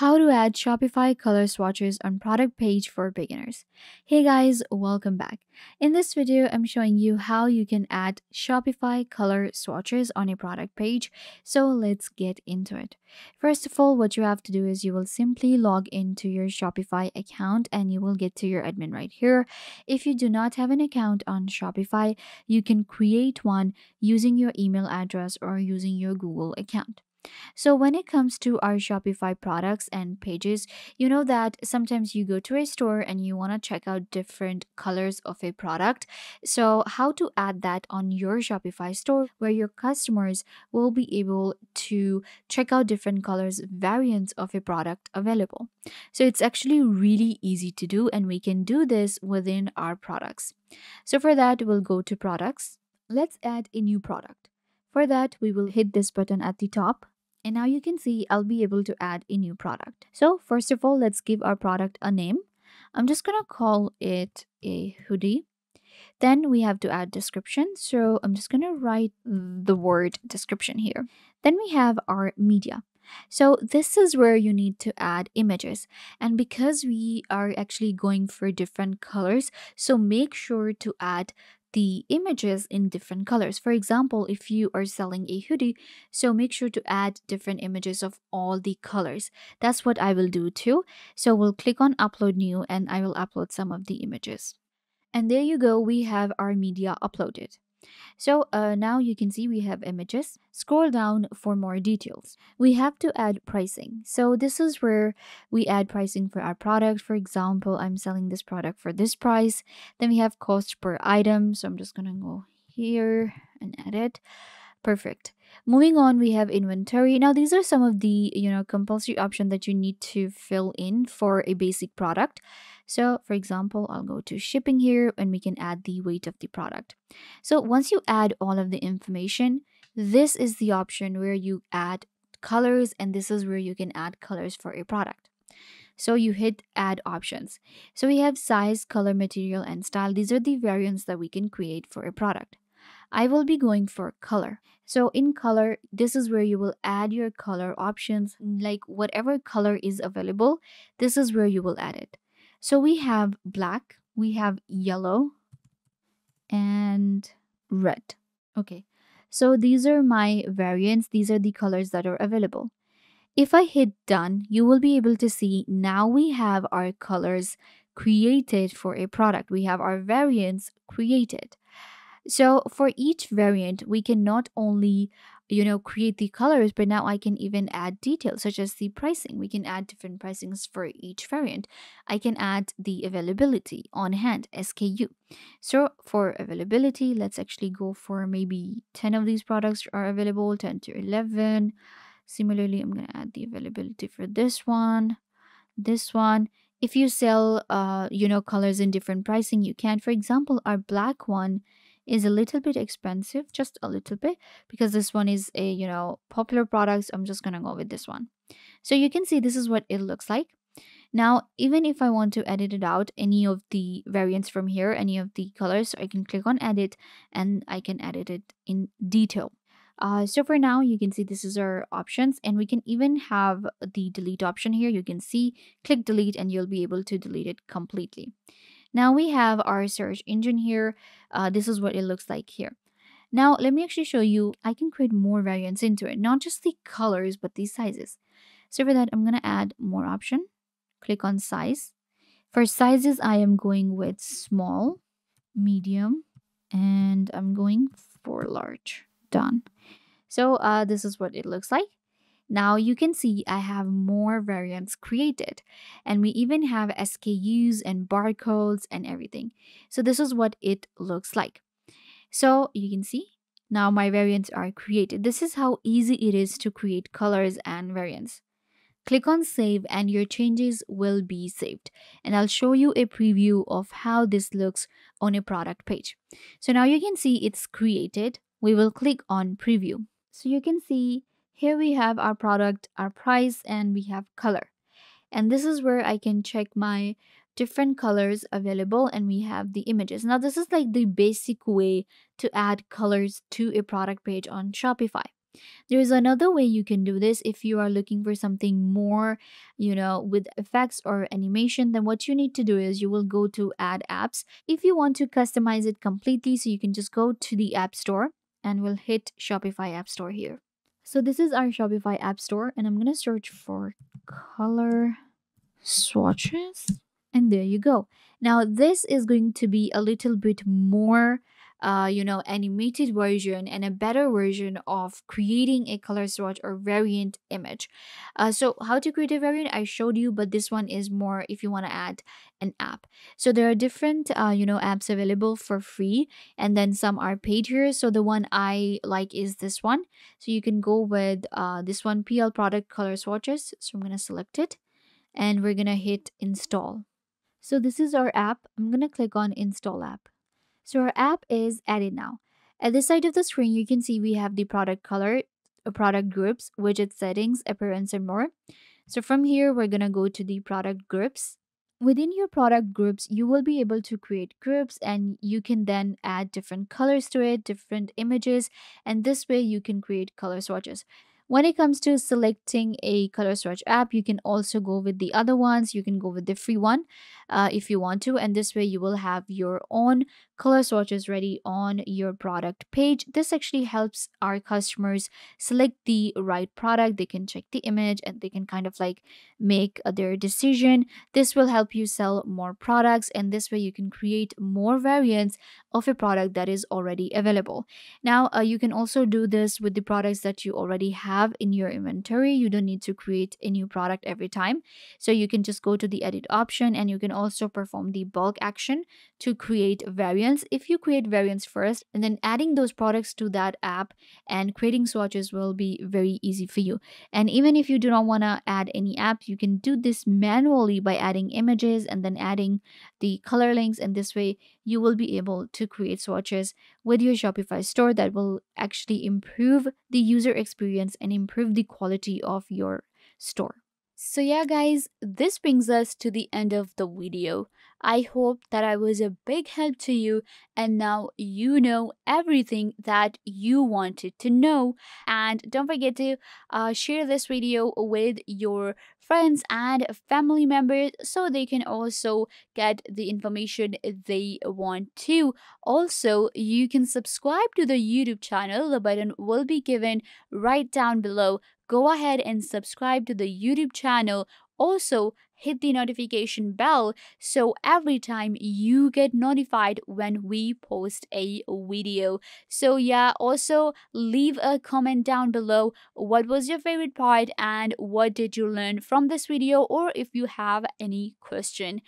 How to add Shopify color swatches on product page for beginners. Hey guys, welcome back. In this video, I'm showing you how you can add Shopify color swatches on a product page. So let's get into it. First of all, what you have to do is you will simply log into your Shopify account and you will get to your admin right here. If you do not have an account on Shopify, you can create one using your email address or using your Google account. So when it comes to our Shopify products and pages, you know that sometimes you go to a store and you want to check out different colors of a product. So how to add that on your Shopify store where your customers will be able to check out different colors variants of a product available. So it's actually really easy to do and we can do this within our products. So for that, we'll go to products. Let's add a new product. For that, we will hit this button at the top and now you can see I'll be able to add a new product. So first of all, let's give our product a name. I'm just going to call it a hoodie. Then we have to add description. So I'm just going to write the word description here. Then we have our media. So this is where you need to add images. And because we are actually going for different colors, so make sure to add the images in different colors. For example, if you are selling a hoodie, so make sure to add different images of all the colors. That's what I will do too. So we'll click on upload new and I will upload some of the images. And there you go, we have our media uploaded. So uh, now you can see we have images. Scroll down for more details. We have to add pricing. So this is where we add pricing for our product. For example, I'm selling this product for this price. Then we have cost per item. So I'm just going to go here and edit. Perfect. Moving on, we have inventory. Now, these are some of the, you know, compulsory option that you need to fill in for a basic product. So, for example, I'll go to shipping here and we can add the weight of the product. So, once you add all of the information, this is the option where you add colors and this is where you can add colors for a product. So you hit add options. So we have size, color, material, and style. These are the variants that we can create for a product. I will be going for color. So in color, this is where you will add your color options, like whatever color is available, this is where you will add it. So we have black, we have yellow, and red. Okay, so these are my variants. These are the colors that are available. If I hit done, you will be able to see now we have our colors created for a product. We have our variants created. So for each variant, we can not only you know create the colors but now i can even add details such as the pricing. We can add different pricings for each variant. I can add the availability on hand sku so for availability let's actually go for maybe 10 of these products are available 10 to 11 similarly i'm going to add the availability for this one this one. If you sell uh you know colors in different pricing you can. For example our black one is a little bit expensive just a little bit because this one is a you know popular products i'm just gonna go with this one. So you can see this is what it looks like. Now even if i want to edit it out any of the variants from here any of the colors i can click on edit and i can edit it in detail. Uh, so for now you can see this is our options and we can even have the delete option here. You can see click delete and you'll be able to delete it completely now we have our search engine here. Uh, this is what it looks like here. Now let me actually show you, I can create more variants into it, not just the colors, but the sizes. So for that, I'm going to add more option, click on size. For sizes, I am going with small, medium, and I'm going for large. Done. So uh, this is what it looks like. Now you can see I have more variants created and we even have SKUs and barcodes and everything. So this is what it looks like. So you can see now my variants are created. This is how easy it is to create colors and variants. Click on save and your changes will be saved. And I'll show you a preview of how this looks on a product page. So now you can see it's created. We will click on preview. So you can see here we have our product, our price, and we have color. And this is where I can check my different colors available and we have the images. Now this is like the basic way to add colors to a product page on Shopify. There's another way you can do this if you are looking for something more, you know, with effects or animation. Then what you need to do is you will go to add apps. If you want to customize it completely, so you can just go to the App Store and we'll hit Shopify App Store here. So this is our Shopify App Store, and I'm gonna search for color swatches, and there you go. Now this is going to be a little bit more uh, you know, animated version and a better version of creating a color swatch or variant image. Uh, so how to create a variant, I showed you, but this one is more if you want to add an app. So there are different, uh, you know, apps available for free, and then some are paid here. So the one I like is this one. So you can go with uh, this one, PL Product Color Swatches. So I'm gonna select it, and we're gonna hit install. So this is our app. I'm gonna click on install app. So our app is added now. At this side of the screen, you can see we have the product color, uh, product groups, widget settings, appearance, and more. So from here, we're going to go to the product groups. Within your product groups, you will be able to create groups and you can then add different colors to it, different images, and this way you can create color swatches. When it comes to selecting a color swatch app, you can also go with the other ones. You can go with the free one uh, if you want to. And this way you will have your own color swatches ready on your product page. This actually helps our customers select the right product. They can check the image and they can kind of like make uh, their decision. This will help you sell more products. And this way you can create more variants of a product that is already available. Now, uh, you can also do this with the products that you already have have in your inventory. You don't need to create a new product every time. So you can just go to the edit option and you can also perform the bulk action to create variants. If you create variants first and then adding those products to that app and creating swatches will be very easy for you. And even if you do not want to add any app, you can do this manually by adding images and then adding the color links. And this way you will be able to create swatches with your Shopify store that will actually improve the user experience and improve the quality of your store. So yeah guys, this brings us to the end of the video. I hope that I was a big help to you and now you know everything that you wanted to know. And don't forget to uh, share this video with your friends and family members so they can also get the information they want to. Also, you can subscribe to the YouTube channel. The button will be given right down below go ahead and subscribe to the YouTube channel. Also, hit the notification bell so every time you get notified when we post a video. So, yeah, also leave a comment down below what was your favorite part and what did you learn from this video or if you have any question.